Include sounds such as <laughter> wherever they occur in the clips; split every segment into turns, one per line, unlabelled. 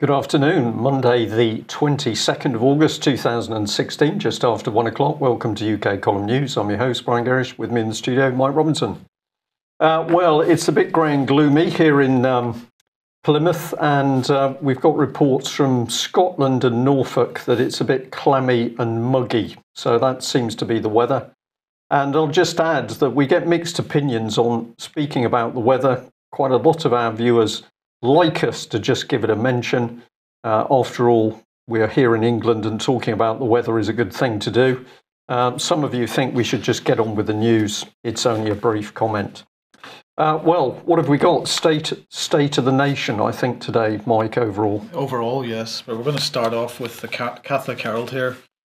Good afternoon, Monday, the 22nd of August 2016, just after one o'clock. Welcome to UK Column News. I'm your host, Brian Gerrish. With me in the studio, Mike Robinson. Uh, well, it's a bit grey and gloomy here in um, Plymouth, and uh, we've got reports from Scotland and Norfolk that it's a bit clammy and muggy. So that seems to be the weather. And I'll just add that we get mixed opinions on speaking about the weather. Quite a lot of our viewers like us to just give it a mention. Uh, after all, we're here in England and talking about the weather is a good thing to do. Um, some of you think we should just get on with the news. It's only a brief comment. Uh, well, what have we got? State state of the nation, I think today, Mike. Overall,
overall, yes. But we're going to start off with the Catholic Herald here,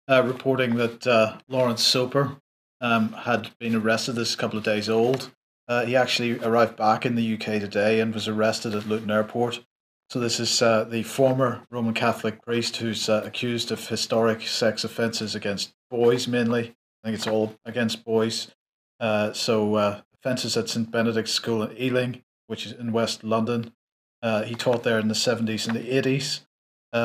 uh, reporting that uh, Laurence Soper um, had been arrested. This couple of days old. Uh, he actually arrived back in the UK today and was arrested at Luton Airport. So this is uh, the former Roman Catholic priest who's accused of historic sex offences against boys mainly. I think it's all against boys. So uh, offences at St Benedict's School in Ealing, which is in West London. Uh, he taught there in the 70s and the 80s.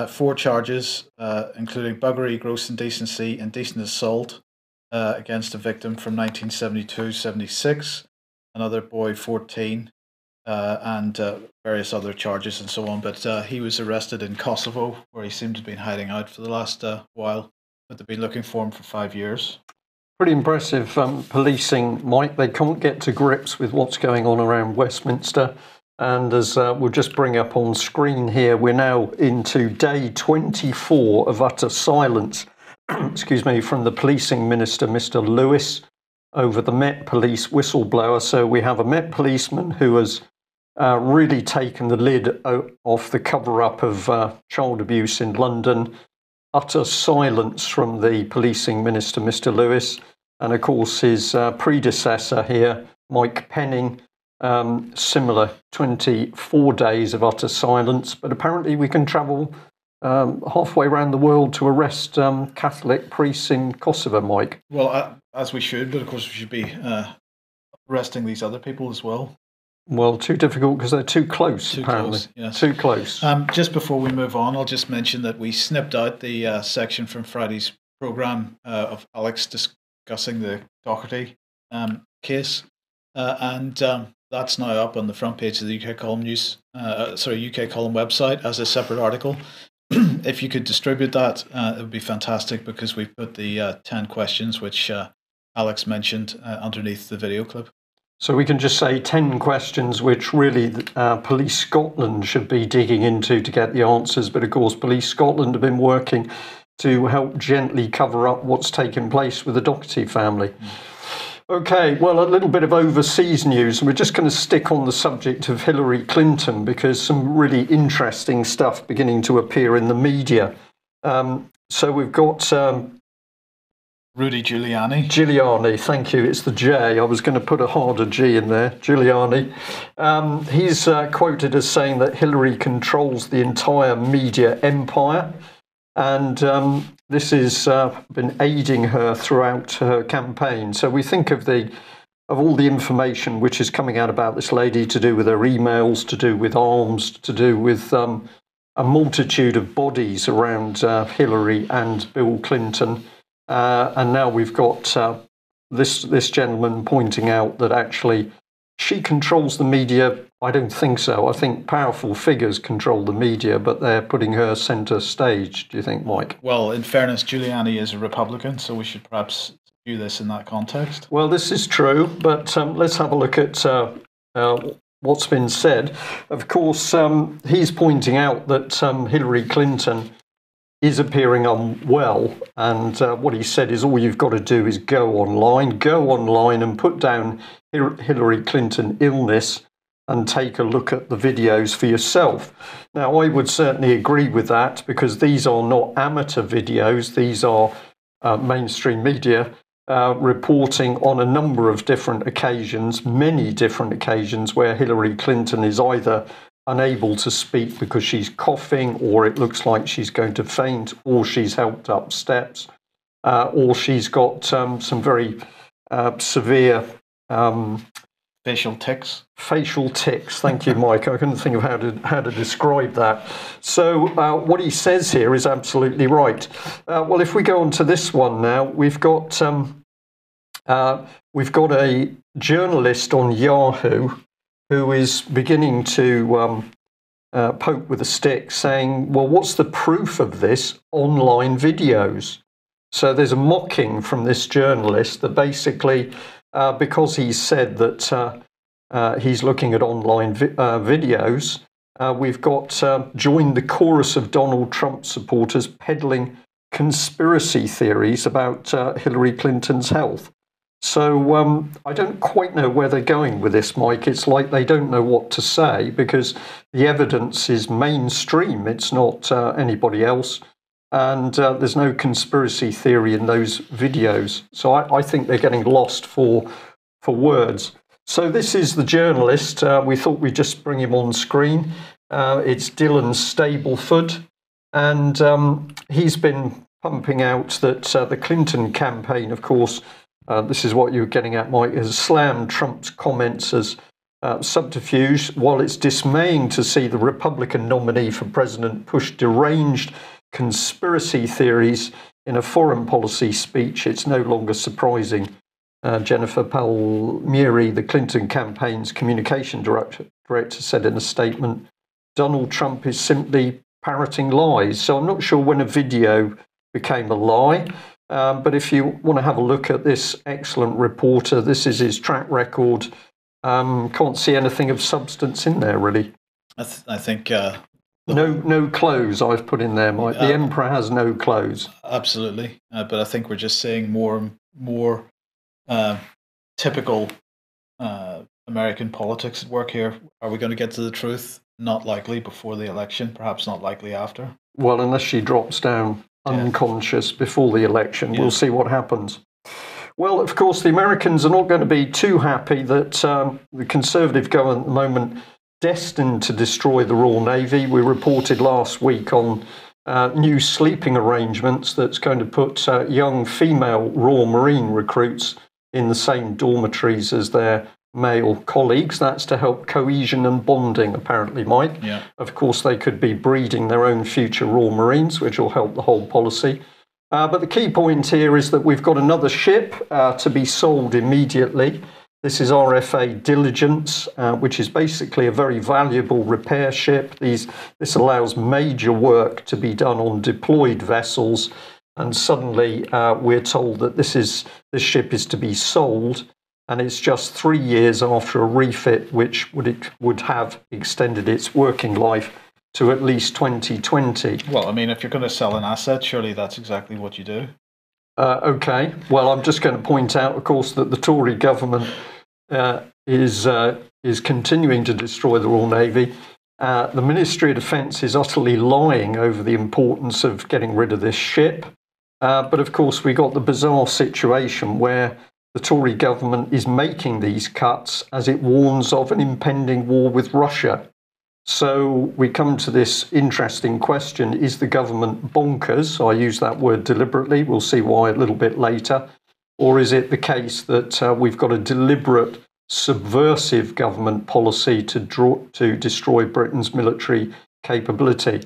four charges, including buggery, gross indecency, indecent assault against a victim from 1972-76 another boy 14 uh, and uh, various other charges and so on. But uh, he was arrested in Kosovo, where he seemed to have been hiding out for the last uh, while. But they've been looking for him for five years.
Pretty impressive um, policing, Mike. They can't get to grips with what's going on around Westminster. And as uh, we'll just bring up on screen here, we're now into day 24 of utter silence, <clears throat> excuse me, from the policing minister, Mr. Lewis over the Met Police whistleblower. So we have a Met policeman who has uh, really taken the lid off the cover up of uh, child abuse in London. Utter silence from the policing minister, Mr. Lewis, and of course his uh, predecessor here, Mike Penning. Um, similar 24 days of utter silence, but apparently we can travel um, halfway around the world to arrest um, Catholic priests in Kosovo, Mike.
Well, uh, as we should, but of course we should be uh, arresting these other people as well.
Well, too difficult because they're too close, too apparently. Close, yes. Too close.
Um, just before we move on, I'll just mention that we snipped out the uh, section from Friday's program uh, of Alex discussing the Docherty um, case, uh, and um, that's now up on the front page of the UK Column News, uh, sorry, UK Column website as a separate article. <clears throat> if you could distribute that, uh, it would be fantastic because we've put the uh, 10 questions which uh, Alex mentioned uh, underneath the video clip.
So we can just say 10 questions which really uh, Police Scotland should be digging into to get the answers. But of course, Police Scotland have been working to help gently cover up what's taken place with the Docherty family. Okay, well, a little bit of overseas news. We're just going to stick on the subject of Hillary Clinton because some really interesting stuff beginning to appear in the media. Um, so we've got um,
Rudy Giuliani.
Giuliani, thank you. It's the J. I was going to put a harder G in there. Giuliani. Um, he's uh, quoted as saying that Hillary controls the entire media empire. And um, this has uh, been aiding her throughout her campaign. So we think of the of all the information which is coming out about this lady to do with her emails, to do with arms, to do with um, a multitude of bodies around uh, Hillary and Bill Clinton. Uh, and now we've got uh, this this gentleman pointing out that actually she controls the media I don't think so. I think powerful figures control the media, but they're putting her centre stage. Do you think, Mike?
Well, in fairness, Giuliani is a Republican, so we should perhaps view this in that context.
Well, this is true, but um, let's have a look at uh, uh, what's been said. Of course, um, he's pointing out that um, Hillary Clinton is appearing unwell, and uh, what he said is all you've got to do is go online, go online and put down Hillary Clinton illness and take a look at the videos for yourself. Now, I would certainly agree with that because these are not amateur videos, these are uh, mainstream media uh, reporting on a number of different occasions, many different occasions, where Hillary Clinton is either unable to speak because she's coughing, or it looks like she's going to faint, or she's helped up steps. uh, or she's got um, some very uh, severe um,
facial tics.
Facial tics. Thank you, Mike. I couldn't think of how to how to describe that. So uh, what he says here is absolutely right. Uh, well, if we go on to this one now, we've got um, uh, we've got a journalist on Yahoo who is beginning to um, uh, poke with a stick, saying, "Well, what's the proof of this online videos?" So there's a mocking from this journalist that basically uh, because he said that uh, uh, he's looking at online vi- uh, videos, uh, we've got uh, joined the chorus of Donald Trump supporters peddling conspiracy theories about Hillary Clinton's health. So um, I don't quite know where they're going with this, Mike. It's like they don't know what to say because the evidence is mainstream. It's not anybody else and uh, there's no conspiracy theory in those videos. So I, I, think they're getting lost for for words. So this is the journalist. Uh, we thought we'd just bring him on screen. Uh, it's Dylan Stableford, and um, he's been pumping out that uh, the Clinton campaign, of course, uh, this is what you're getting at, Mike, has slammed Trump's comments as uh, subterfuge. While it's dismaying to see the Republican nominee for president push deranged conspiracy theories in a foreign policy speech, it's no longer surprising. Uh, Jennifer Palmieri, the Clinton campaign's communication director, director, said in a statement Donald Trump is simply parroting lies. So I'm not sure when a video became a lie. Um, but if you want to have a look at this excellent reporter, this is his track record. Um, can't see anything of substance in there, really.
I, th- I think uh,
no, no clothes. I've put in there, Mike. The uh, emperor has no clothes.
Absolutely, uh, but I think we're just seeing more, more uh, typical uh, American politics at work here. Are we going to get to the truth? Not likely before the election. Perhaps not likely after.
Well, unless she drops down unconscious yeah. before the election, yeah. we'll see what happens. Well, of course, the Americans are not going to be too happy that um, the Conservative government at the moment destined to destroy the Royal Navy. We reported last week on uh, new sleeping arrangements that's going to put uh, young female Royal Marine recruits in the same dormitories as their male colleagues. That's to help cohesion and bonding, apparently, Mike.
Yeah.
Of course, they could be breeding their own future Royal Marines, which will help the whole policy. Uh, but the key point here is that we've got another ship uh, to be sold immediately. This is RFA Diligence, uh, which is basically a very valuable repair ship. These, this allows major work to be done on deployed vessels, and suddenly uh, we're told that this, is, this ship is to be sold, and it's just three years after a refit, which would, it, would have extended its working life to at least 2020.
Well, I mean, if you're going to sell an asset, surely that's exactly what you do.
Uh, okay. Well, I'm just going to point out, of course, that the Tory government is, uh, is continuing to destroy the Royal Navy. Uh, the Ministry of Defence is utterly lying over the importance of getting rid of this ship. Uh, but of course, we got the bizarre situation where the Tory government is making these cuts as it warns of an impending war with Russia. So we come to this interesting question Is the government bonkers? I use that word deliberately. We'll see why a little bit later. Or is it the case that uh, we've got a deliberate subversive government policy to draw to destroy Britain's military capability?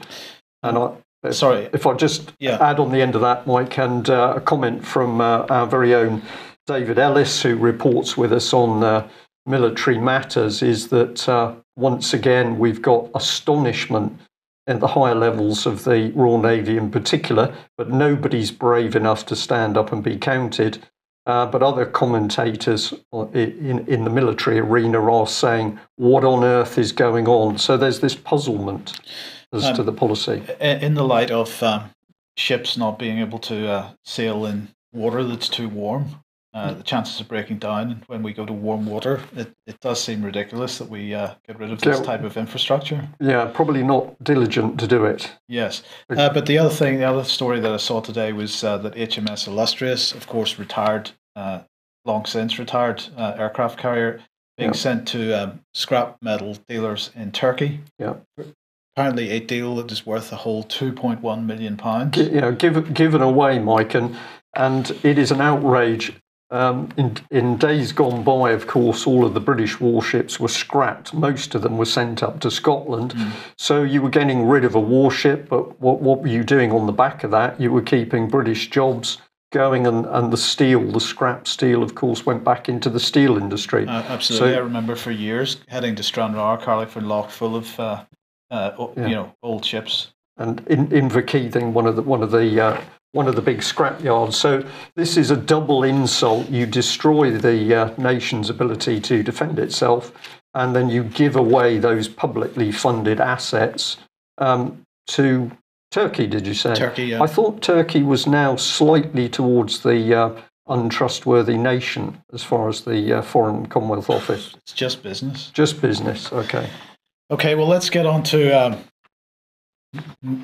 And I, if,
sorry,
if I just yeah. add on the end of that, Mike, and uh, a comment from uh, our very own David Ellis, who reports with us on uh, military matters, is that uh, once again we've got astonishment at the higher levels of the Royal Navy in particular, but nobody's brave enough to stand up and be counted. Uh, but other commentators in, in the military arena are saying, what on earth is going on? So there's this puzzlement as um, to the policy.
In the light of um, ships not being able to uh, sail in water that's too warm, uh, the chances of breaking down when we go to warm water, it, it does seem ridiculous that we uh, get rid of this type of infrastructure.
Yeah, probably not diligent to do it.
Yes. Uh, but the other thing, the other story that I saw today was uh, that HMS Illustrious, of course, retired, uh, long since retired aircraft carrier, being yeah. sent to um, scrap metal dealers in Turkey.
Yeah
apparently a deal that is worth a whole 2.1 million pounds.
You know, give, given away, Mike, and and it is an outrage. Um, in, in days gone by, of course, all of the British warships were scrapped. Most of them were sent up to Scotland. Mm. So you were getting rid of a warship, but what, what were you doing on the back of that? You were keeping British jobs going, and, and the steel, the scrap steel, of course, went back into the steel industry.
Uh, absolutely. So, I remember for years heading to Stranraer, Carlingford Lough, full of uh, uh, yeah. you know old ships.
And in Inverkeithing, one of the one of the uh, one of the big scrap yards. So this is a double insult. You destroy the uh, nation's ability to defend itself, and then you give away those publicly funded assets um, to Turkey. Did you say
Turkey? Yeah.
I thought Turkey was now slightly towards the uh, untrustworthy nation as far as the uh, Foreign Commonwealth Office.
It's just business.
Just business. Okay.
Okay. Well, let's get on to um,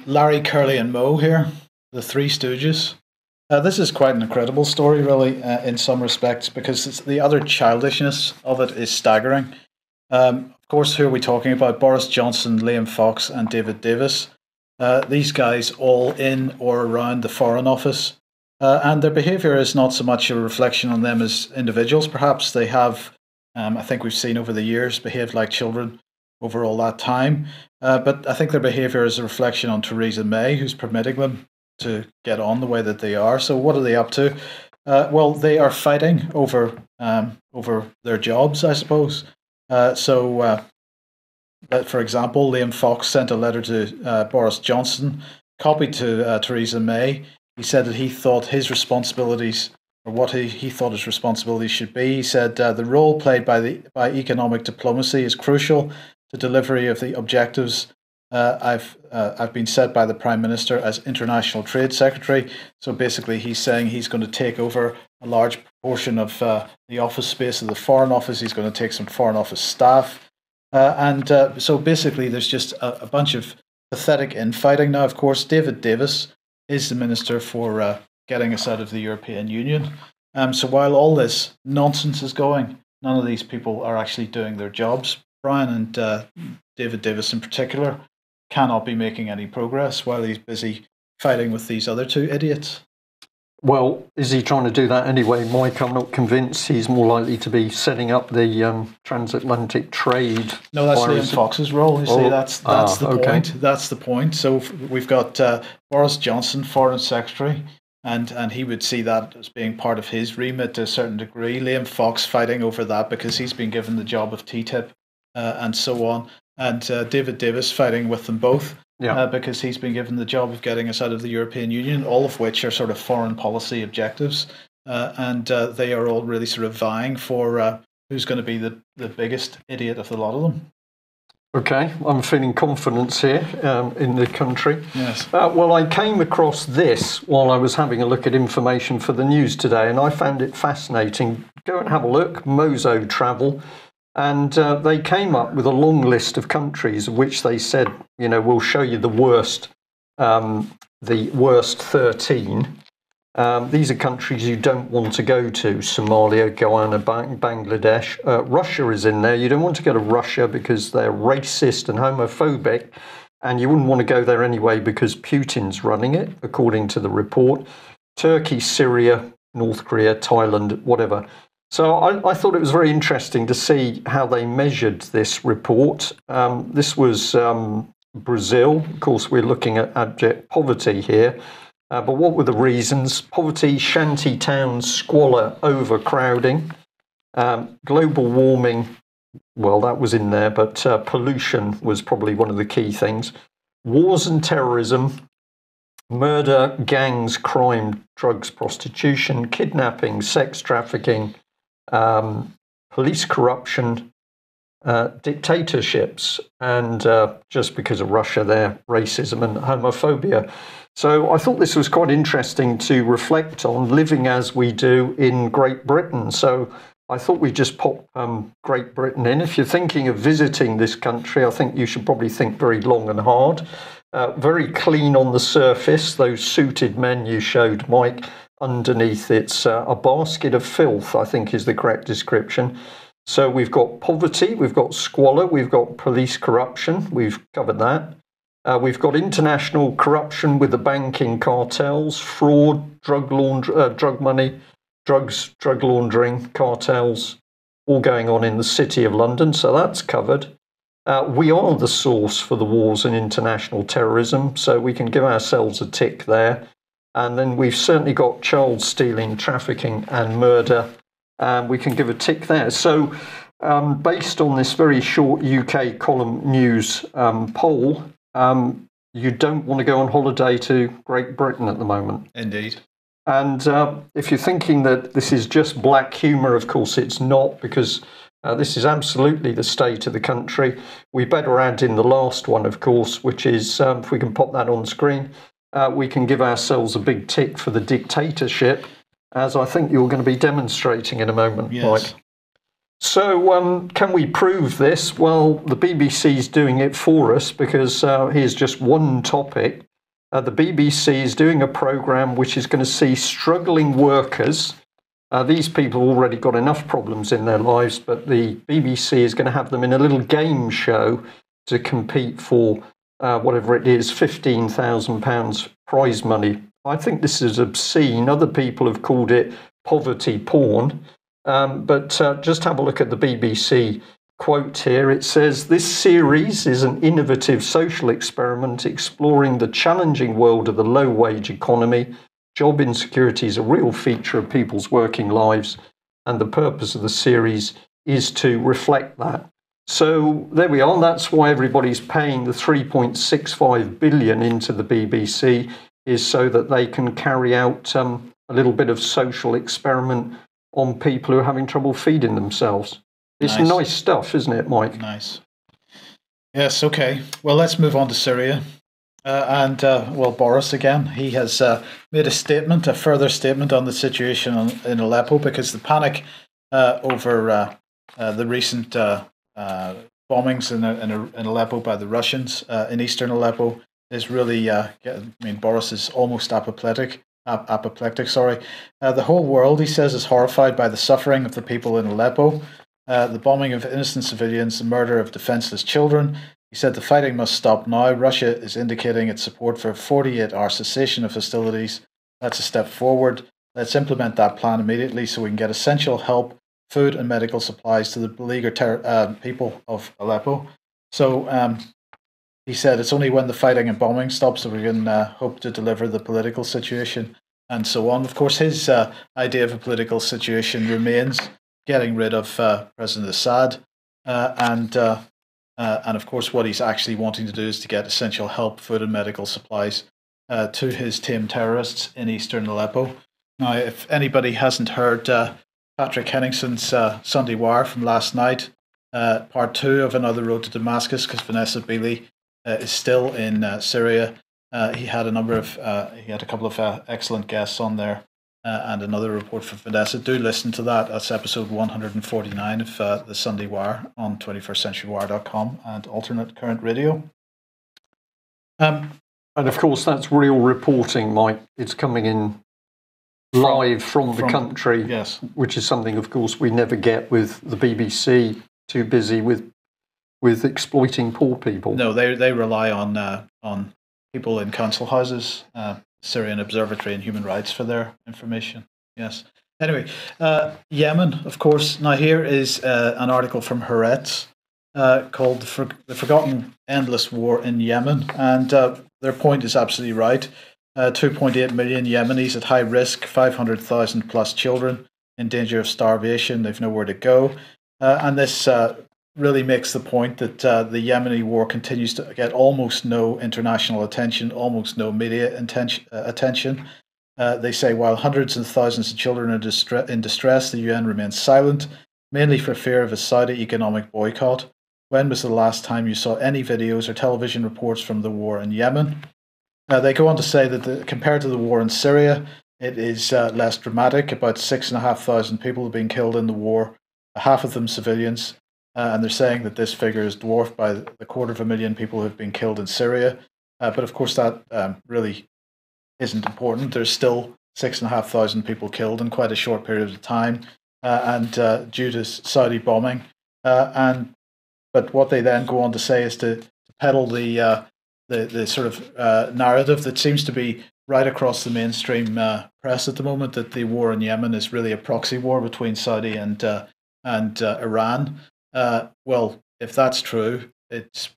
Larry, Curly, and Moe here the Three Stooges. Uh, this is quite an incredible story, really, uh, in some respects, because the other childishness of it is staggering. Um, of course, who are we talking about? Boris Johnson, Liam Fox, and David Davis. Uh, these guys all in or around the Foreign Office. Uh, and their behaviour is not so much a reflection on them as individuals. Perhaps they have, um, I think we've seen over the years, behaved like children over all that time. Uh, but I think their behaviour is a reflection on Theresa May, who's permitting them to get on the way that they are. So what are they up to? Uh, well, they are fighting over um, over their jobs, I suppose. Uh, so, uh, for example, Liam Fox sent a letter to uh, Boris Johnson, copied to uh, Theresa May. He said that he thought his responsibilities, or what he, he thought his responsibilities should be. He said uh, the role played by the by economic diplomacy is crucial to delivery of the objectives uh, I've uh, I've been set by the Prime Minister as International Trade Secretary. So basically, he's saying he's going to take over a large portion of uh, the office space of the Foreign Office. He's going to take some Foreign Office staff, uh, and uh, so basically, there's just a, a, bunch of pathetic infighting now. Of course, David Davis is the Minister for uh, getting us out of the European Union. Um, so while all this nonsense is going, none of these people are actually doing their jobs. Brian and David Davis, in particular, cannot be making any progress while he's busy fighting with these other two idiots.
Well, is he trying to do that anyway, Mike? I'm not convinced. He's more likely to be setting up the um, transatlantic trade.
No, that's Liam Fox's role. You oh, see, that's that's ah, the okay. point. That's the point. So we've got uh, Boris Johnson, Foreign Secretary, and and he would see that as being part of his remit to a certain degree. Liam Fox fighting over that because he's been given the job of TTIP uh, and so on and uh, David Davis fighting with them both. Yeah. Uh, because he's been given the job of getting us out of the European Union, all of which are sort of foreign policy objectives. Uh, and uh, they are all really sort of vying for uh, who's going to be the, the biggest idiot of the lot of them.
Okay, I'm feeling confidence here um, in the country.
Yes.
Uh, well, I came across this while I was having a look at information for the news today, and I found it fascinating. Go and have a look. Mozo Travel and uh, they came up with a long list of countries which they said, you know, we'll show you the worst, um, the worst 13. Um, these are countries you don't want to go to Somalia, Guyana, Bangladesh. Uh, Russia is in there. You don't want to go to Russia because they're racist and homophobic. And you wouldn't want to go there anyway because Putin's running it, according to the report. Turkey, Syria, North Korea, Thailand, whatever. So I, I, thought it was very interesting to see how they measured this report. Um, this was um, Brazil. Of course, we're looking at abject poverty here. Uh, but what were the reasons? Poverty, shanty towns, squalor, overcrowding, um, global warming. Well, that was in there, but uh, pollution was probably one of the key things. Wars and terrorism, murder, gangs, crime, drugs, prostitution, kidnapping, sex trafficking, um, police corruption, uh, dictatorships, and uh, just because of Russia, their racism and homophobia. So I thought this was quite interesting to reflect on living as we do in Great Britain. So I thought we'd just pop um, Great Britain in. If you're thinking of visiting this country, I think you should probably think very long and hard. Uh, very clean on the surface, those suited men you showed, Mike underneath it's uh, a basket of filth, I think is the correct description. So we've got poverty, we've got squalor, we've got police corruption, we've covered that. Uh, we've got international corruption with the banking cartels, fraud, drug launder, uh, drug money, drugs, drug laundering cartels, all going on in the City of London. So that's covered. Uh, we are the source for the wars and international terrorism, so we can give ourselves a tick there. And then we've certainly got child stealing, trafficking, and murder. And we can give a tick there. So, um, based on this very short UK column news um, poll, um, you don't want to go on holiday to Great Britain at the moment.
Indeed.
And uh, if you're thinking that this is just black humour, of course it's not, because uh, this is absolutely the state of the country. We better add in the last one, of course, which is um, if we can pop that on screen, uh, we can give ourselves a big tick for the dictatorship, as I think you're going to be demonstrating in a moment,
Yes.
Mike. So, um, can we prove this? Well, the BBC's doing it for us because uh, here's just one topic. Uh, the BBC is doing a program which is going to see struggling workers. Uh, these people have already got enough problems in their lives, but the BBC is going to have them in a little game show to compete for uh, whatever it is £15,000 prize money. I think this is obscene. Other people have called it poverty porn. Um, but uh, just have a look at the BBC quote here. It says This series is an innovative social experiment exploring the challenging world of the low wage economy. Job insecurity is a real feature of people's working lives, and the purpose of the series is to reflect that. So there we are. That's why everybody's paying the 3.65 billion into the BBC, is so that they can carry out um, a little bit of social experiment on people who are having trouble feeding themselves. It's
Nice.
nice stuff, isn't it, Mike?
Nice. Yes, okay. Well, let's move on to Syria. Uh, and, uh, well, Boris again, he has uh, made a statement, a further statement on the situation in Aleppo because the panic uh, over uh, uh, the recent uh, bombings in, in, in Aleppo by the Russians uh, in eastern Aleppo is really, uh, I mean, Boris is almost apoplectic. ap- Apoplectic, sorry. Uh, the whole world, he says, is horrified by the suffering of the people in Aleppo uh, the bombing of innocent civilians, the murder of defenseless children. He said the fighting must stop now. Russia is indicating its support for a 48 hour cessation of hostilities. That's a step forward. Let's implement that plan immediately so we can get essential help, food, and medical supplies to the beleaguered ter- uh, people of Aleppo. So um, he said it's only when the fighting and bombing stops that we can uh, hope to deliver the political situation and so on. Of course, his uh, idea of a political situation remains getting rid of uh, President Assad, uh, and uh, and of course, what he's actually wanting to do is to get essential help, food, and medical supplies to his tame terrorists in eastern Aleppo. Now, if anybody hasn't heard uh, Patrick Henningsen's uh, Sunday Wire from last night, uh, part two of Another Road to Damascus, because Vanessa Beeley uh, is still in uh, Syria. Uh, he had a number of, uh, he had a couple of excellent guests on there and another report from Vanessa. Do listen to that. That's episode 149 of uh, the Sunday Wire on 21stCenturyWire.com and alternate current radio. Um,
And of course, that's real reporting, Mike. It's coming in live from, the country,
yes,
which is something, of course, we never get with the BBC. Too busy with with exploiting poor people.
no, they they rely on uh, on people in council houses, uh, Syrian Observatory and Human Rights for their information. Yes. Anyway, uh, Yemen, of course. Now here is uh, an article from Haaretz uh, called the, For- "The Forgotten Endless War in Yemen," and uh, their point is absolutely right. Uh, 2.8 million Yemenis at high risk, 500,000 plus children in danger of starvation. They've nowhere to go, uh, and this uh, really makes the point that uh, the Yemeni war continues to get almost no international attention, almost no media intention, uh, attention. Uh, they say while hundreds and thousands of children are distre- in distress, the UN remains silent, mainly for fear of a Saudi economic boycott. When was the last time you saw any videos or television reports from the war in Yemen? Uh, they go on to say that the, compared to the war in Syria, it is uh, less dramatic. About six and a half thousand people have been killed in the war, half of them civilians. Uh, and they're saying that this figure is dwarfed by the quarter of a million people who have been killed in Syria. Uh, but of course, that um, really isn't important. There's still six and a half thousand people killed in quite a short period of time, uh, and uh, due to Saudi bombing. Uh, and but what they then go on to say is to, to peddle the uh, the the sort of uh, narrative that seems to be right across the mainstream uh, press at the moment that the war in Yemen is really a proxy war between Saudi and uh, and uh, Iran. Uh, well, if that's true, it's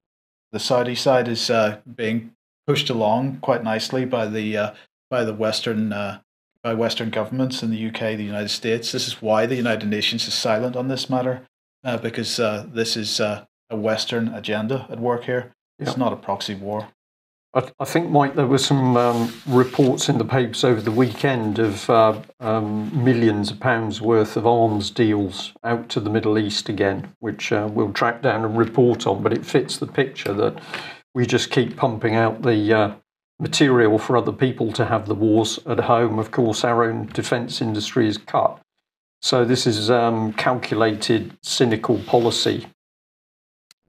the Saudi side is uh, being pushed along quite nicely by the by the Western by Western governments in the UK, the United States. This is why the United Nations is silent on this matter, because this is a Western agenda at work here. It's not a proxy war.
I, I, think, Mike, there were some um, reports in the papers over the weekend of uh, um, millions of pounds worth of arms deals out to the Middle East again, which uh, we'll track down and report on. But it fits the picture that we just keep pumping out the uh, material for other people to have the wars at home. Of course, our own defence industry is cut. So this is um, calculated, cynical policy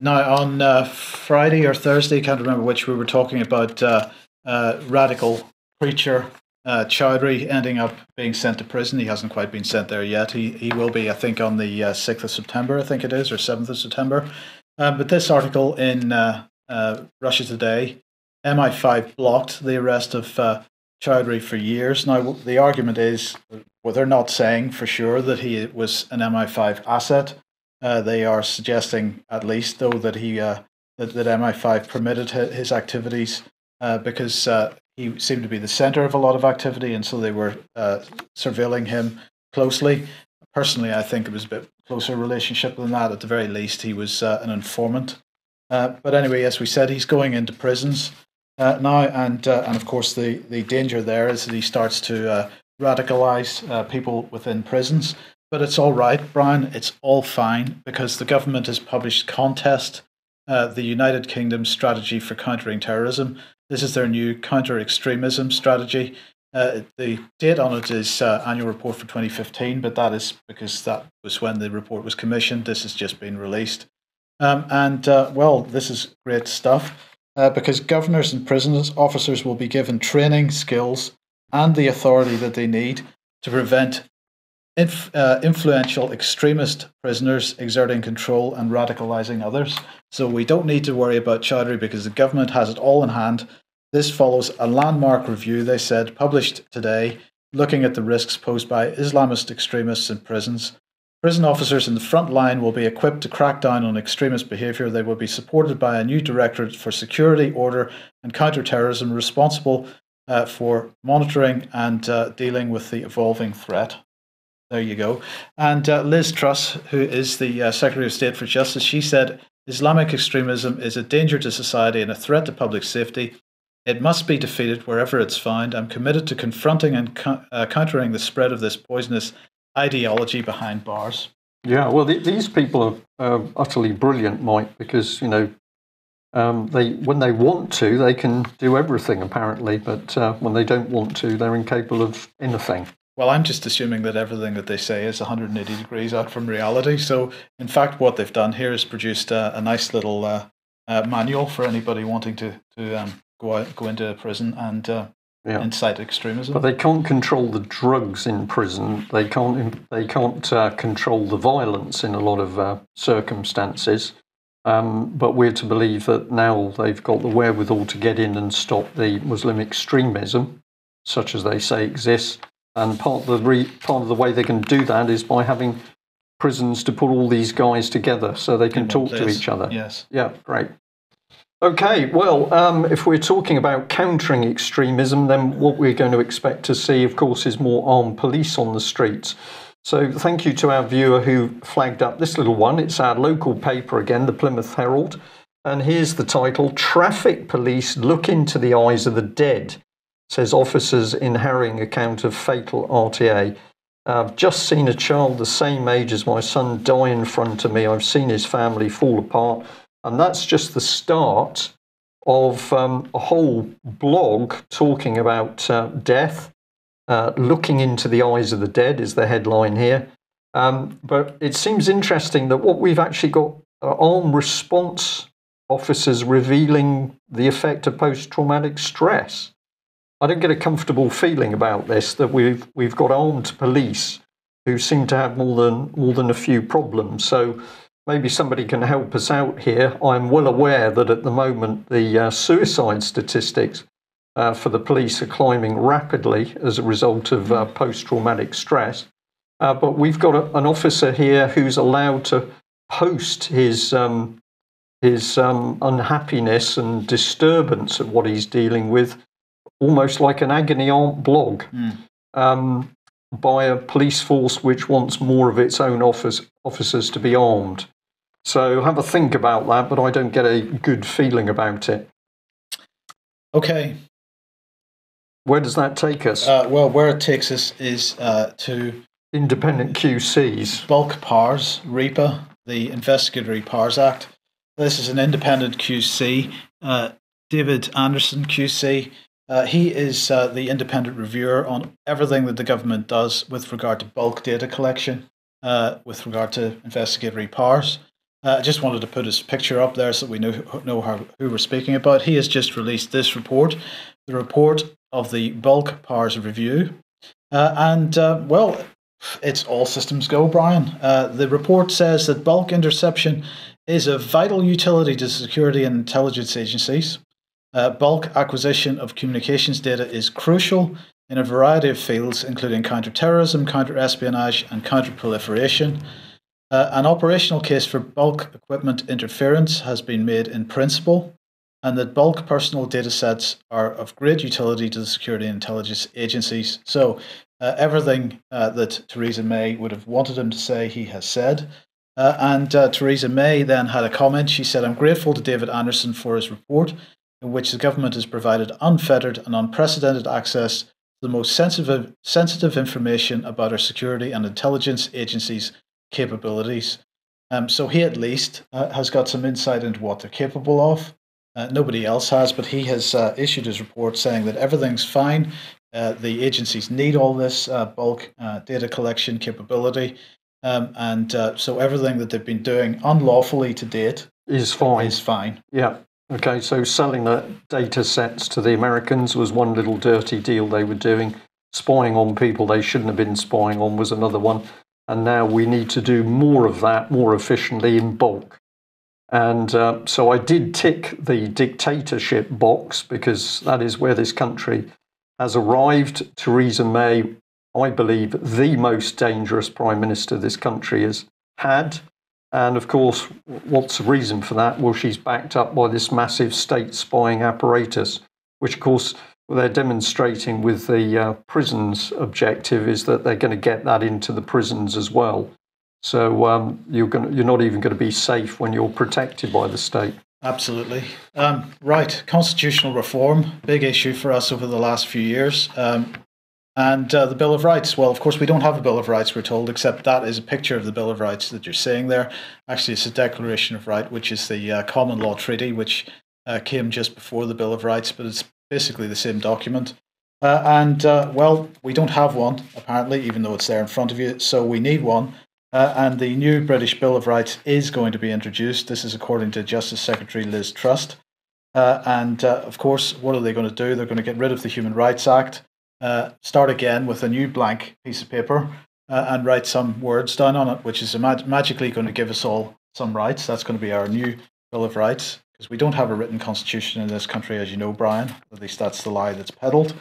now, on uh, Friday or Thursday, can't remember which, we were talking about uh, uh, radical preacher uh, Choudary ending up being sent to prison. He hasn't quite been sent there yet. He, he will be, I think, on the uh, 6th of September, I think it is, or 7th of September. Um, but this article in uh, uh, Russia Today, MI5 blocked the arrest of uh, Choudary for years. Now, the argument is, well, they're not saying for sure that he was an MI5 asset. Uh, they are suggesting, at least, though, that he uh, that, that MI5 permitted his activities uh, because uh, he seemed to be the center of a lot of activity, and so they were uh, surveilling him closely. Personally, I think it was a bit closer relationship than that. At the very least, he was uh, an informant. but anyway, as we said, he's going into prisons now, and and of course, the the danger there is that he starts to radicalize people within prisons. But it's all right, Brian. It's all fine because the government has published Contest, uh, the United Kingdom's strategy for countering terrorism. This is their new counter extremism strategy. Uh, the date on it is uh, annual report for 2015, but that is because that was when the report was commissioned. This has just been released. Um, and uh, well, this is great stuff uh, because governors and prisoners officers will be given training, skills, and the authority that they need to prevent inf- uh, influential extremist prisoners exerting control and radicalizing others. So we don't need to worry about Choudary because the government has it all in hand. This follows a landmark review, they said, published today, looking at the risks posed by Islamist extremists in prisons. Prison officers in the front line will be equipped to crack down on extremist behaviour. They will be supported by a new Directorate for Security, Order and Counterterrorism responsible uh, for monitoring and uh, dealing with the evolving threat. There you go. And uh, Liz Truss, who is the uh, Secretary of State for Justice, she said Islamic extremism is a danger to society and a threat to public safety. It must be defeated wherever it's found. I'm committed to confronting and co- uh, countering the spread of this poisonous ideology behind bars.
Yeah, well, the, these people are utterly brilliant, Mike, because you know um, they when they want to, they can do everything apparently, but uh, when they don't want to, they're incapable of anything.
Well, I'm just assuming that everything that they say is 180 degrees out from reality. So, in fact, what they've done here is produced a, a nice little uh, uh, manual for anybody wanting to to um, go out, go into prison and uh, yeah. incite extremism.
But they can't control the drugs in prison. They can't. They can't uh, control the violence in a lot of uh, circumstances. Um, but we're to believe that now they've got the wherewithal to get in and stop the Muslim extremism, such as they say exists and part of the re, part of the way they can do that is by having prisons to put all these guys together so they can talk to each other.
Yes.
Yeah, great. Okay, well, um, if we're talking about countering extremism, then what we're going to expect to see, of course, is more armed police on the streets. So, thank you to our viewer who flagged up this little one. It's our local paper again, the Plymouth Herald. And here's the title Traffic Police Look into the Eyes of the Dead says officers in harrowing account of fatal RTA. I've just seen a child the same age as my son die in front of me. I've seen his family fall apart. And that's just the start of um, a whole blog talking about uh, death. Uh, looking into the eyes of the dead is the headline here. Um, but it seems interesting that what we've actually got are armed response officers revealing the effect of post traumatic stress. I don't get a comfortable feeling about this that we've we've got armed police who seem to have more than more than a few problems. So maybe somebody can help us out here. I'm well aware that at the moment the uh, suicide statistics uh, for the police are climbing rapidly as a result of uh, post traumatic stress. Uh, but we've got a, an officer here who's allowed to post his um, his um, unhappiness and disturbance at what he's dealing with, almost like an agony aunt blog, mm. um, by a police force which wants more of its own office, officers to be armed. So have a think about that, but I don't get a good feeling about it.
Okay.
Where does that take us?
Uh, well, where it takes us is uh, to
independent QCs.
Bulk Powers, RIPA, the Investigatory Powers Act. This is an independent QC. Uh, David Anderson, QC. Uh, he is uh, the independent reviewer on everything that the government does with regard to bulk data collection, uh, with regard to investigatory powers. Uh, I just wanted to put his picture up there so we know, know how, who we're speaking about. He has just released this report, the report of the bulk powers review. Uh, and, well, it's all systems go, Brian. the report says that bulk interception is of vital utility to security and intelligence agencies. Uh, bulk acquisition of communications data is crucial in a variety of fields, including counterterrorism, counterespionage, and counterproliferation. Uh, an operational case for bulk equipment interference has been made in principle, and that bulk personal data sets are of great utility to the security and intelligence agencies. So, uh, everything uh, that Theresa May would have wanted him to say, he has said. Uh, and uh, Theresa May then had a comment. She said, I'm grateful to David Anderson for his report, in which the government has provided unfettered and unprecedented access to the most sensitive, sensitive information about our security and intelligence agencies' capabilities. Um, so he at least uh, has got some insight into what they're capable of. Uh, nobody else has, but he has uh, issued his report saying that everything's fine. Uh, the agencies need all this bulk data collection capability. Um, and uh, so everything that they've been doing unlawfully to date
is fine.
Is fine.
Yeah. Okay. So selling the data sets to the Americans was one little dirty deal they were doing. Spying on people they shouldn't have been spying on was another one. And now we need to do more of that more efficiently in bulk. And uh, so I did tick the dictatorship box because that is where this country has arrived. Theresa May I believe, the most dangerous prime minister this country has had. And of course, what's the reason for that? Well, she's backed up by this massive state spying apparatus, which, of course, they're demonstrating with the uh, prisons objective is that they're going to get that into the prisons as well. So um, you're to, you're not even going to be safe when you're protected by the state.
Absolutely. Um, right. Constitutional reform, big issue for us over the last few years. Um, and uh, the Bill of Rights. Well, of course, we don't have a Bill of Rights, we're told, except that is a picture of the Bill of Rights that you're seeing there. Actually, it's a Declaration of Right, which is the uh, common law treaty, which uh, came just before the Bill of Rights, but it's basically the same document. Uh, and, uh, well, we don't have one, apparently, even though it's there in front of you, so we need one. Uh, and the new British Bill of Rights is going to be introduced. This is according to Justice Secretary Liz Truss. and, of course, what are they going to do? They're going to get rid of the Human Rights Act uh, start again with a new blank piece of paper uh, and write some words down on it, which is mag- magically going to give us all some rights. That's going to be our new Bill of Rights because we don't have a written constitution in this country, as you know, Brian. At least that's the lie that's peddled.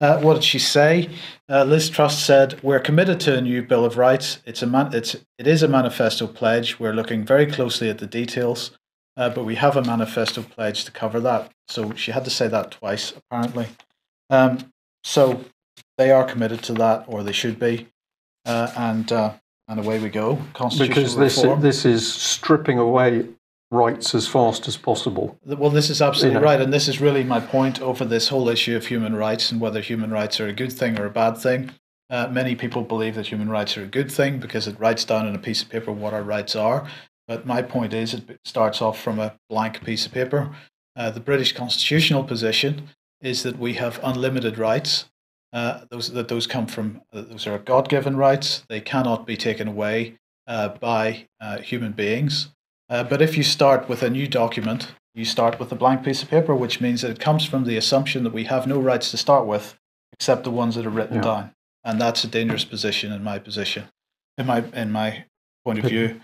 Uh, what did she say? Uh, Liz Truss said, "We're committed to a new Bill of Rights. It's a man- it's it is a manifesto pledge. We're looking very closely at the details, uh, but we have a manifesto pledge to cover that." So she had to say that twice, apparently. Um, so they are committed to that, or they should be, uh, and uh, and away we go.
Because this reform. this is stripping away rights as fast as possible.
Well, this is absolutely you know. right, and this is really my point over this whole issue of human rights and whether human rights are a good thing or a bad thing. Uh, many people believe that human rights are a good thing because it writes down on a piece of paper what our rights are. But my point is, it starts off from a blank piece of paper. Uh, the British constitutional position is that we have unlimited rights. Uh, those that those come from uh, those are God-given rights. They cannot be taken away uh, by uh, human beings. Uh, but if you start with a new document, you start with a blank piece of paper, which means that it comes from the assumption that we have no rights to start with, except the ones that are written yeah. down, and that's a dangerous position in my position, in my in my point of view.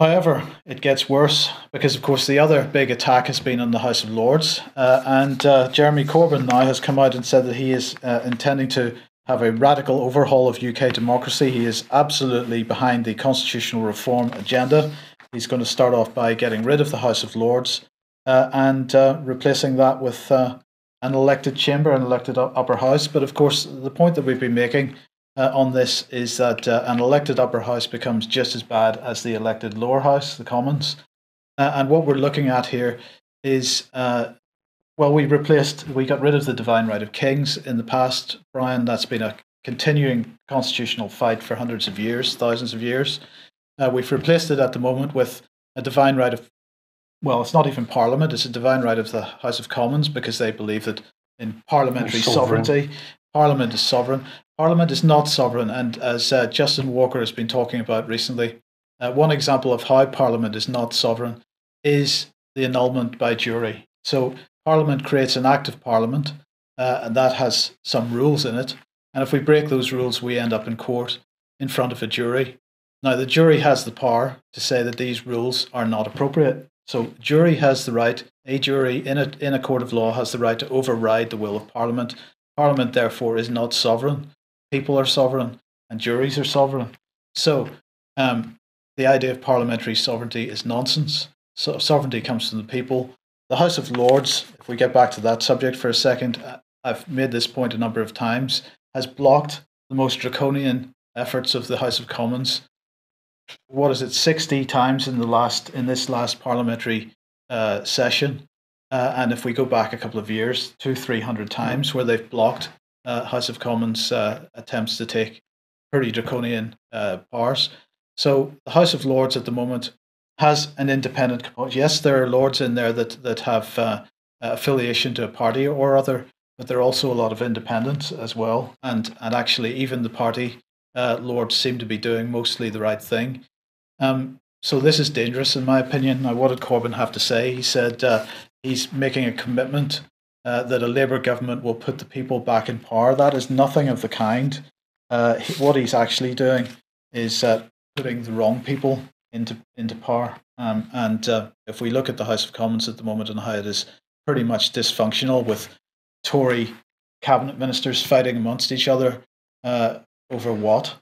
However, it gets worse because, of course, the other big attack has been on the House of Lords. Uh, and uh, Jeremy Corbyn now has come out and said that he is uh, intending to have a radical overhaul of UK democracy. He is absolutely behind the constitutional reform agenda. He's going to start off by getting rid of the House of Lords uh, and uh, replacing that with uh, an elected chamber, an elected upper house. But of course, the point that we've been making uh, on this is that uh, an elected upper house becomes just as bad as the elected lower house, the Commons. Uh, and what we're looking at here is, uh, well, we replaced, we got rid of the divine right of kings in the past, Brian. That's been a continuing constitutional fight for hundreds of years, thousands of years. Uh, we've replaced it at the moment with a divine right of, well, it's not even Parliament, it's a divine right of the House of Commons because they believe that in parliamentary sovereignty, Parliament is sovereign. Parliament is not sovereign, and as uh, Justin Walker has been talking about recently, uh, one example of how Parliament is not sovereign is the annulment by jury. So Parliament creates an act of Parliament, uh, and that has some rules in it. And if we break those rules, we end up in court in front of a jury. Now, the jury has the power to say that these rules are not appropriate. So, jury has the right, a jury in a, in a court of law has the right to override the will of Parliament. Parliament, therefore, is not sovereign people are sovereign and juries are sovereign. So um, the idea of parliamentary sovereignty is nonsense. So sovereignty comes from the people. The House of Lords, if we get back to that subject for a second, uh, I've made this point a number of times, has blocked the most draconian efforts of the House of Commons. What is it, 60 times in the last in this last parliamentary uh, session? Uh, and if we go back a couple of years, two, three hundred times where they've blocked uh, House of Commons uh, attempts to take pretty draconian uh, powers. So the House of Lords at the moment has an independent component. Yes, there are lords in there that that have uh, affiliation to a party or other, but there are also a lot of independents as well. And and actually, even the party uh, lords seem to be doing mostly the right thing. Um, so this is dangerous, in my opinion. Now, what did Corbyn have to say? He said uh, he's making a commitment uh, that a Labour government will put the people back in power. That is nothing of the kind. Uh, what he's actually doing is uh, putting the wrong people into into power. Um, and uh, if we look at the House of Commons at the moment and how it is pretty much dysfunctional, with Tory cabinet ministers fighting amongst each other uh, over what,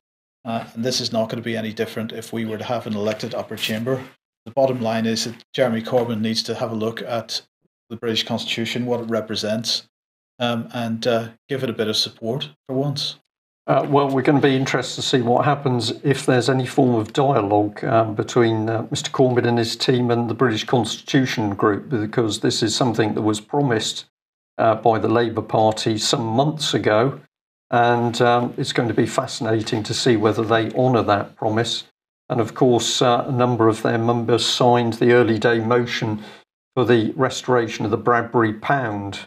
and this is not going to be any different if we were to have an elected upper chamber. The bottom line is that Jeremy Corbyn needs to have a look at the British Constitution, what it represents, um, and uh, give it a bit of support for once.
Uh, well, we're going to be interested to see what happens if there's any form of dialogue um, between uh, Mr. Corbyn and his team and the British Constitution Group, because this is something that was promised uh, by the Labour Party some months ago. And um, it's going to be fascinating to see whether they honour that promise. And of course, uh, a number of their members signed the early day motion for the restoration of the Bradbury Pound.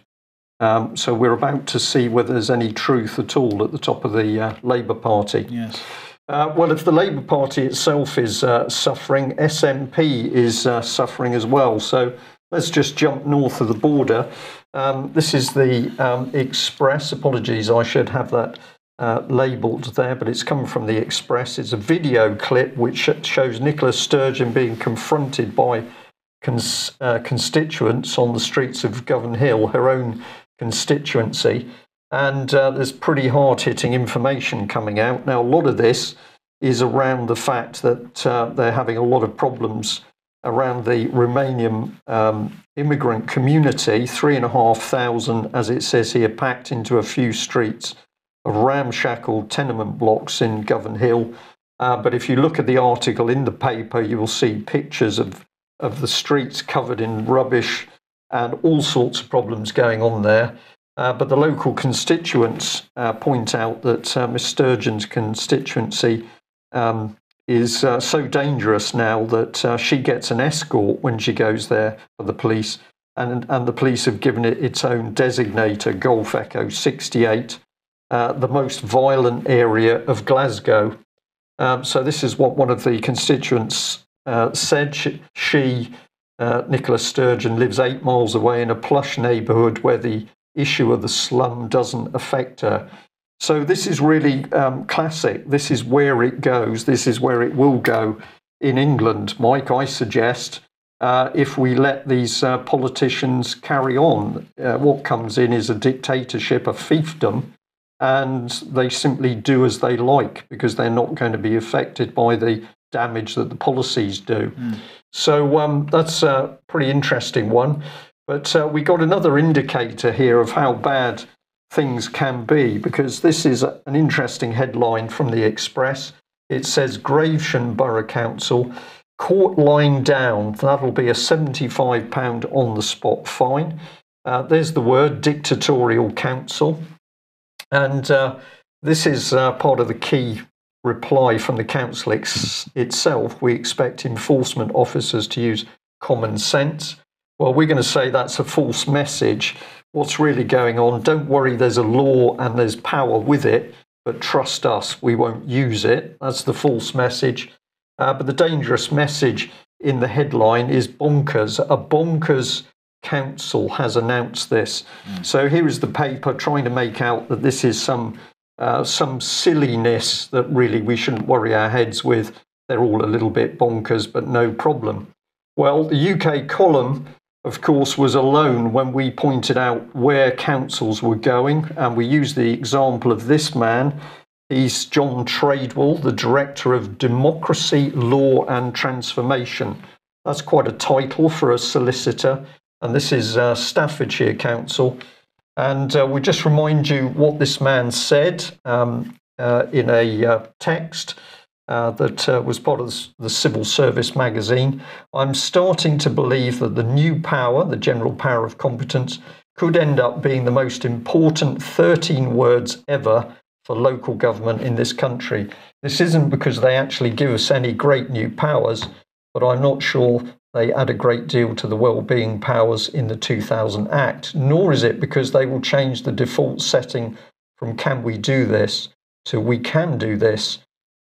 Um, so we're about to see whether there's any truth at all at the top of the uh, Labour Party.
Yes.
Uh, well, if the Labour Party itself is uh, suffering, SNP is uh, suffering as well. So let's just jump north of the border. Um, this is the um, Express. Apologies, I should have that uh, labelled there, but it's come from the Express. It's a video clip which shows Nicola Sturgeon being confronted by cons- uh, constituents on the streets of Govanhill, her own constituency. And uh, there's pretty hard hitting information coming out. Now, a lot of this is around the fact that uh, they're having a lot of problems around the Romanian um, immigrant community. Three and a half thousand, as it says here, packed into a few streets of ramshackle tenement blocks in Govanhill. Uh, but if you look at the article in the paper, you will see pictures of of the streets covered in rubbish and all sorts of problems going on there. Uh, but the local constituents uh, point out that uh, Miss Sturgeon's constituency um, is uh, so dangerous now that uh, she gets an escort when she goes there for the police. And, and the police have given it its own designator, Golf Echo 68, uh, the most violent area of Glasgow. Um, so, this is what one of the constituents uh, said she, she uh, Nicola Sturgeon, lives eight miles away in a plush neighbourhood where the issue of the slum doesn't affect her. So this is really um, classic. This is where it goes. This is where it will go in England, Mike, I suggest uh, if we let these uh, politicians carry on, uh, what comes in is a dictatorship, a fiefdom, and they simply do as they like because they're not going to be affected by the damage that the policies do. Mm. So um, that's a pretty interesting one. But uh, we got another indicator here of how bad things can be because this is an interesting headline from the Express. It says Gravesham Borough Council caught lying down. That'll be a £75 on the spot fine. Uh, there's the word dictatorial council. And uh, this is uh, part of the key reply from the council ex- itself. We expect enforcement officers to use common sense. Well, we're going to say that's a false message. What's really going on? Don't worry, there's a law and there's power with it, but trust us, we won't use it. That's the false message. Uh, but the dangerous message in the headline is bonkers. A bonkers council has announced this. Mm. So here is the paper trying to make out that this is some uh, some silliness that really we shouldn't worry our heads with. They're all a little bit bonkers, but no problem. Well, the UK column, of course, was alone when we pointed out where councils were going, and we used the example of this man. He's John Tradewell, the Director of Democracy, Law and Transformation. That's quite a title for a solicitor, and this is uh, Staffordshire Council. And uh, we just remind you what this man said um, uh, in a uh, text uh, that uh, was part of the Civil Service magazine. I'm starting to believe that the new power, the general power of competence, could end up being the most important 13 words ever for local government in this country. This isn't because they actually give us any great new powers, but I'm not sure they add a great deal to the well-being powers in the 2000 Act, nor is it because they will change the default setting from can we do this to we can do this.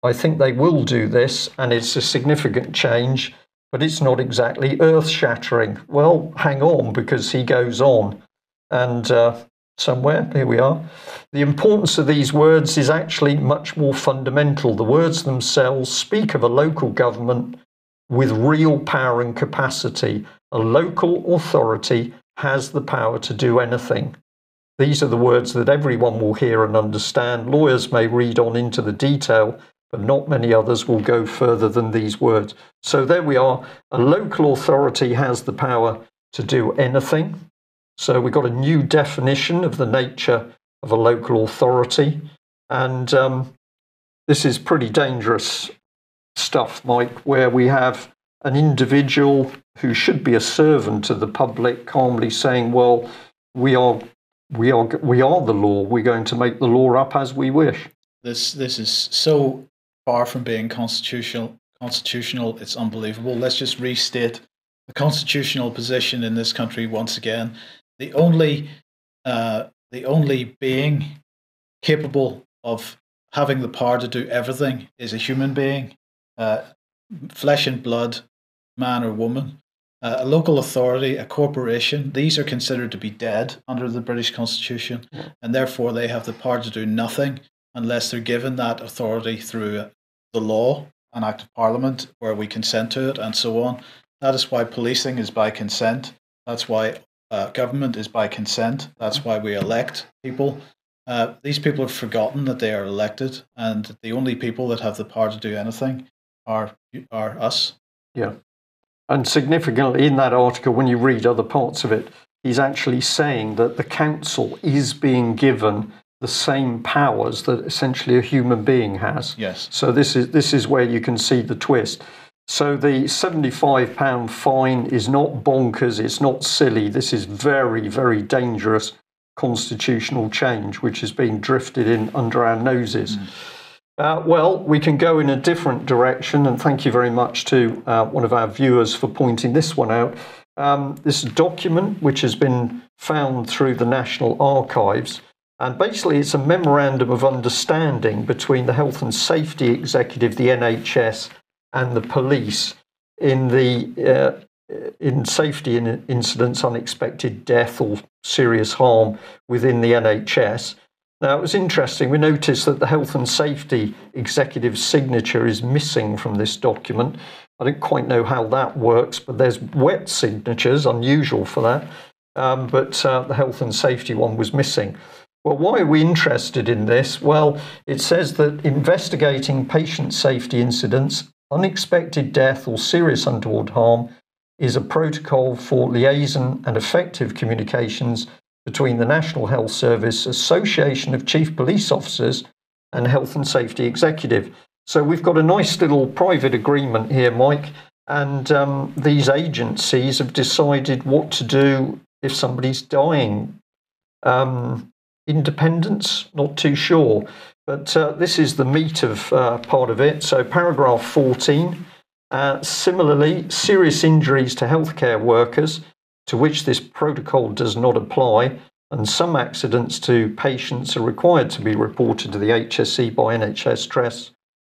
I think they will do this, and it's a significant change, but it's not exactly earth shattering. Well, hang on, because he goes on. And uh, somewhere, here we are. The importance of these words is actually much more fundamental. The words themselves speak of a local government with real power and capacity. A local authority has the power to do anything. These are the words that everyone will hear and understand. Lawyers may read on into the detail, but not many others will go further than these words. So there we are. A local authority has the power to do anything. So we've got a new definition of the nature of a local authority. And um, this is pretty dangerous stuff, Mike, where we have an individual who should be a servant to the public calmly saying, "Well, we are, we are, we are the law. We're going to make the law up as we wish."
This this is so far from being constitutional. Constitutional, it's unbelievable. Let's just restate the constitutional position in this country once again. The only, uh, the only being capable of having the power to do everything is a human being uh, flesh and blood, man or woman. Uh, a local authority, a corporation, these are considered to be dead under the British Constitution, and therefore they have the power to do nothing unless they're given that authority through the law, an act of parliament where we consent to it, and so on. That is why policing is by consent. That's why uh, government is by consent. That's why we elect people. Uh, these people have forgotten that they are elected, and the only people that have the power to do anything are are us.
Yeah. And significantly in that article, when you read other parts of it, he's actually saying that the council is being given the same powers that essentially a human being has.
Yes.
So this is this is where you can see the twist. So the seventy-five pound fine is not bonkers. It's not silly. This is very very dangerous constitutional change, which is being drifted in under our noses. Mm. Uh, well, we can go in a different direction, and thank you very much to uh, one of our viewers for pointing this one out. Um, this document, which has been found through the National Archives, and basically it's a memorandum of understanding between the Health and Safety Executive, the NHS, and the police in the uh, in safety in incidents, unexpected death or serious harm within the NHS. Now, it was interesting. We noticed that the health and safety executive signature is missing from this document. I don't quite know how that works, but there's wet signatures, unusual for that. Um, but uh, the health and safety one was missing. Well, why are we interested in this? Well, it says that investigating patient safety incidents, unexpected death, or serious untoward harm is a protocol for liaison and effective communications between the National Health Service, Association of Chief Police Officers, and Health and Safety Executive. So we've got a nice little private agreement here, Mike, and um, these agencies have decided what to do if somebody's dying. Um, independence, not too sure. But uh, this is the meat of uh, part of it. So, paragraph 14. Uh, similarly, serious injuries to healthcare workers to which this protocol does not apply, and some accidents to patients are required to be reported to the HSE by NHS Trust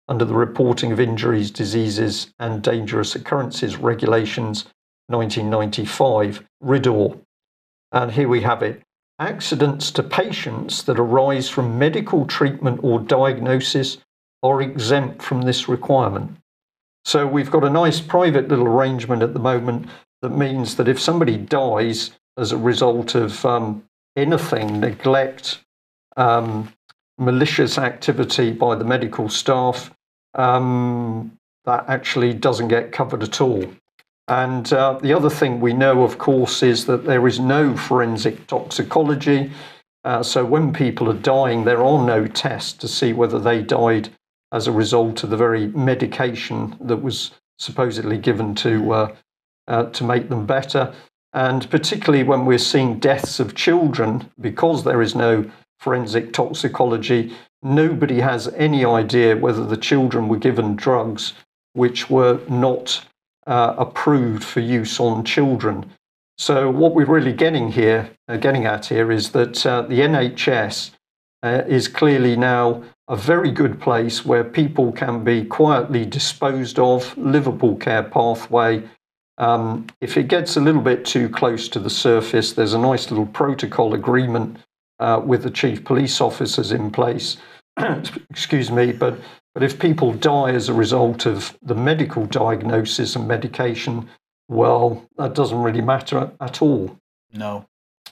under the Reporting of Injuries, Diseases and Dangerous Occurrences Regulations 1995, RIDDOR. And here we have it. Accidents to patients that arise from medical treatment or diagnosis are exempt from this requirement. So we've got a nice private little arrangement at the moment that means that if somebody dies as a result of um, anything, neglect, um, malicious activity by the medical staff, um, that actually doesn't get covered at all. And uh, the other thing we know, of course, is that there is no forensic toxicology. Uh, so when people are dying, there are no tests to see whether they died as a result of the very medication that was supposedly given to uh, uh, to make them better. And particularly when we're seeing deaths of children, because there is no forensic toxicology, nobody has any idea whether the children were given drugs which were not uh, approved for use on children. So what we're really getting here, uh, getting at here, is that uh, the NHS uh, is clearly now a very good place where people can be quietly disposed of. Liverpool Care Pathway um, if it gets a little bit too close to the surface, there's a nice little protocol agreement uh, with the chief police officers in place. <clears throat> Excuse me, but but if people die as a result of the medical diagnosis and medication, well, that doesn't really matter at all.
No.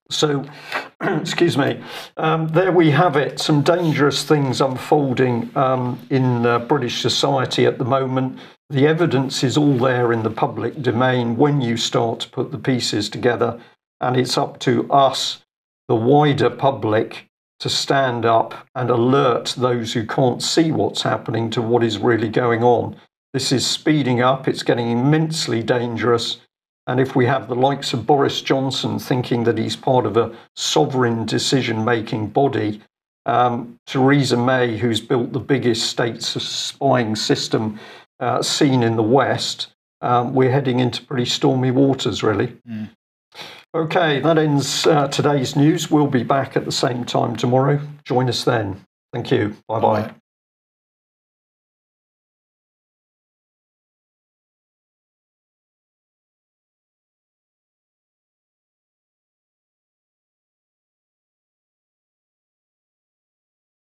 So, <clears throat> excuse me, um, there we have it. Some dangerous things unfolding um, in uh, British society at the moment. The evidence is all there in the public domain when you start to put the pieces together, and it's up to us, the wider public, to stand up and alert those who can't see what's happening to what is really going on. This is speeding up, it's getting immensely dangerous. And if we have the likes of Boris Johnson thinking that he's part of a sovereign decision making body, um, Theresa May, who's built the biggest state spying system uh, seen in the West, um, we're heading into pretty stormy waters, really. Mm. Okay, that ends uh, today's news. We'll be back at the same time tomorrow. Join us then. Thank you. Bye bye.